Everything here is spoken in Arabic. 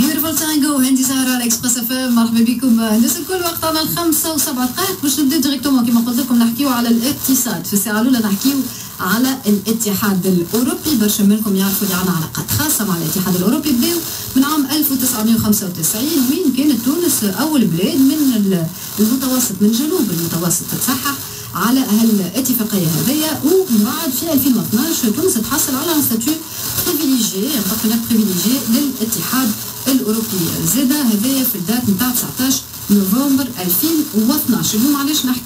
Beautiful Tango هندي سهرة على Express FM. مرحبا بكم. الناس الكل وقتنا الخمسة وسبعة. دقائق باش نبدا directement. كيما قلت لكم نحكيو على الاقتصاد. في الساعة الأولى نحكيو على الاتحاد الأوروبي. برشا منكم يعرفوا اللي عندنا علاقات خاصة مع الاتحاد الأوروبي. بداو من عام 1995 وين كانت تونس أول بلاد من المتوسط من جنوب المتوسط تصحح على هالاتفاقية هذيا ومن بعد في 2012 تونس تحصل على statut privilégié partenaire privilégié للاتحاد الاوروبي زادة هذايا في ال date نتاع 19 نوفمبر 2012 اليوم علاش نحكي؟